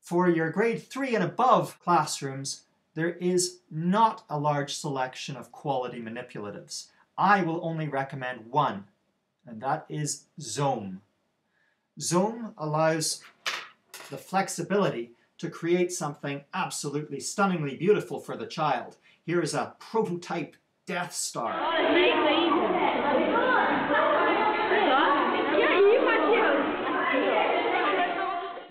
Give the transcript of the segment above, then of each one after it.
For your grade 3 and above classrooms, there is not a large selection of quality manipulatives. I will only recommend one, and that is Zome. Zome allows the flexibility to create something absolutely stunningly beautiful for the child. Here is a prototype Death Star.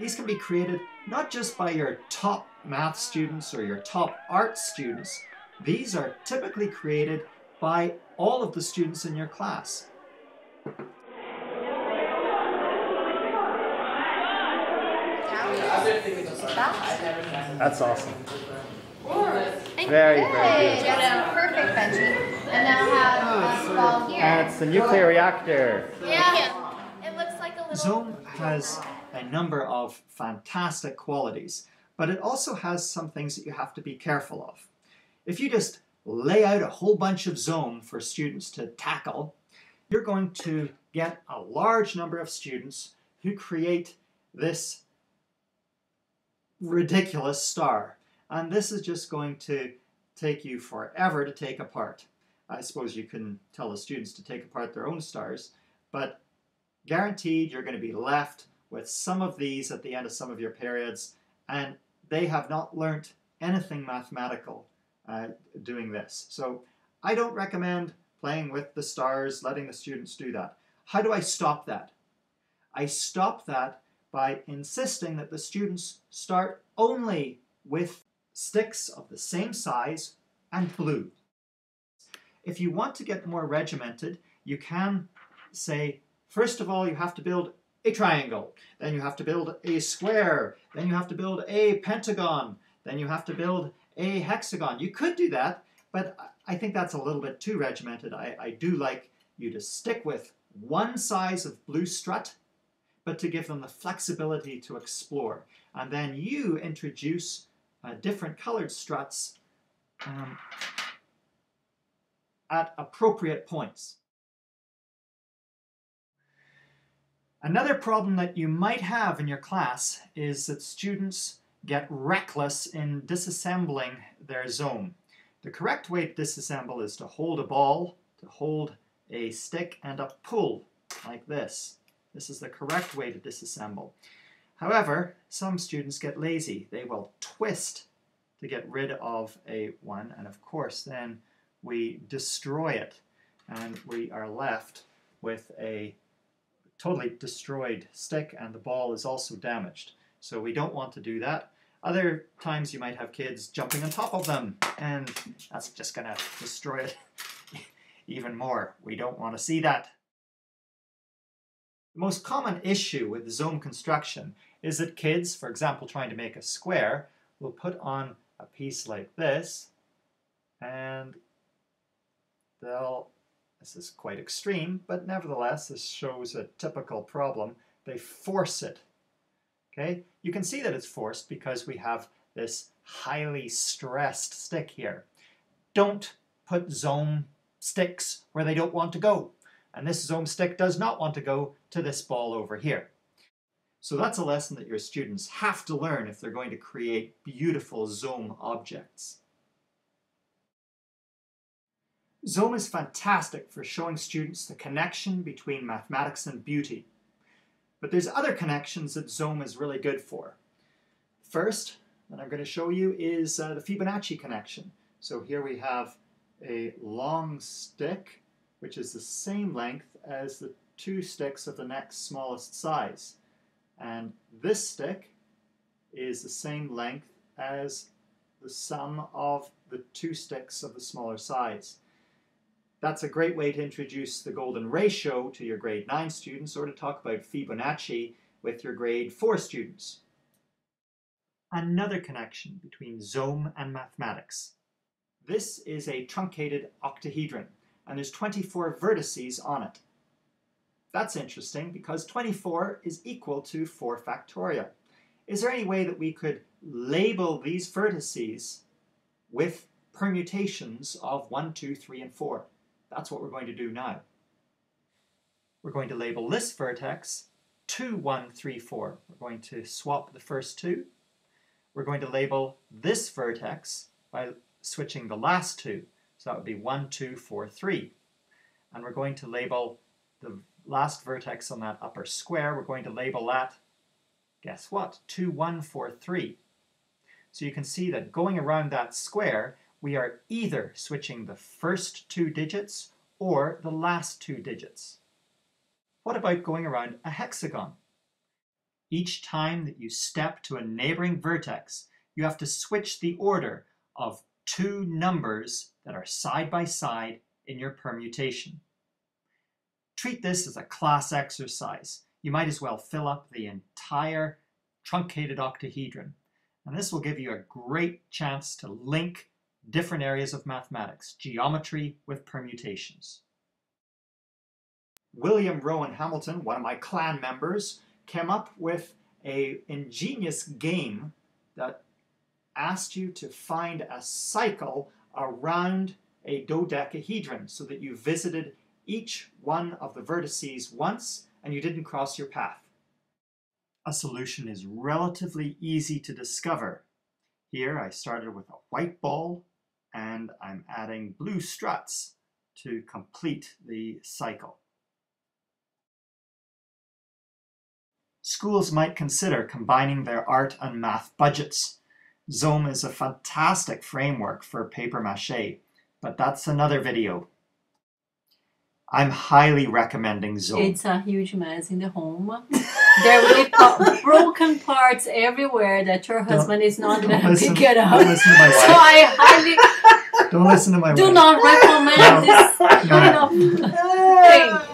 These can be created not just by your top math students or your top art students. These are typically created by all of the students in your class. That's awesome. Very, very good. Yes, perfect, Benji. And now have a ball here. And it's the nuclear reactor. Yeah. It looks like a little. Zome has a number of fantastic qualities, but it also has some things that you have to be careful of. If you just lay out a whole bunch of Zome for students to tackle, you're going to get a large number of students who create this ridiculous star. And this is just going to take you forever to take apart. I suppose you can tell the students to take apart their own stars, but guaranteed you're going to be left with some of these at the end of some of your periods, and they have not learnt anything mathematical uh, doing this. So I don't recommend playing with the stars, letting the students do that. How do I stop that? I stop that by insisting that the students start only with sticks of the same size and blue. If you want to get more regimented, you can say, first of all, you have to build a triangle, then you have to build a square, then you have to build a pentagon, then you have to build a hexagon. You could do that, but I think that's a little bit too regimented. I, I do like you to stick with one size of blue strut, but to give them the flexibility to explore. And then you introduce uh, different colored struts um, at appropriate points. Another problem that you might have in your class is that students get reckless in disassembling their Zome. The correct way to disassemble is to hold a ball, to hold a stick, and a pull, like this. This is the correct way to disassemble. However, some students get lazy. They will twist to get rid of a one, and of course then we destroy it, and we are left with a totally destroyed stick and the ball is also damaged. So we don't want to do that. Other times you might have kids jumping on top of them and that's just going to destroy it even more. We don't want to see that. The most common issue with Zome construction is that kids, for example trying to make a square, will put on a piece like this and they'll this is quite extreme, but nevertheless, this shows a typical problem. They force it. Okay, you can see that it's forced because we have this highly stressed stick here. Don't put Zome sticks where they don't want to go. And this Zome stick does not want to go to this ball over here. So that's a lesson that your students have to learn if they're going to create beautiful Zome objects. Zome is fantastic for showing students the connection between mathematics and beauty. But there's other connections that Zome is really good for. First, that I'm going to show you is uh, the Fibonacci connection. So here we have a long stick, which is the same length as the two sticks of the next smallest size. And this stick is the same length as the sum of the two sticks of the smaller size. That's a great way to introduce the golden ratio to your grade 9 students or to talk about Fibonacci with your grade 4 students. Another connection between Zome and mathematics. This is a truncated octahedron and there's 24 vertices on it. That's interesting because 24 is equal to 4 factorial. Is there any way that we could label these vertices with permutations of 1, 2, 3, and 4? That's what we're going to do now. We're going to label this vertex 2, 1, 3, 4. We're going to swap the first two. we're going to label this vertex by switching the last two. So that would be 1, 2, 4, 3. And we're going to label the last vertex on that upper square, we're going to label that, guess what, 2, 1, 4, 3. So you can see that going around that square, we are either switching the first two digits or the last two digits. What about going around a hexagon? Each time that you step to a neighboring vertex, you have to switch the order of two numbers that are side by side in your permutation. Treat this as a class exercise. You might as well fill up the entire truncated octahedron. And this will give you a great chance to link different areas of mathematics, geometry with permutations. William Rowan Hamilton, one of my clan members, came up with a ingenious game that asked you to find a cycle around a dodecahedron so that you visited each one of the vertices once and you didn't cross your path. A solution is relatively easy to discover. Here I started with a white ball and I'm adding blue struts to complete the cycle. Schools might consider combining their art and math budgets. Zome is a fantastic framework for paper mache, but that's another video. I'm highly recommending Zome. It's a huge mess in the home. There will be parts everywhere that your husband is not going to listen, pick it up. Don't listen to my So. I highly Don't listen to my do wife. not recommend this kind of thing.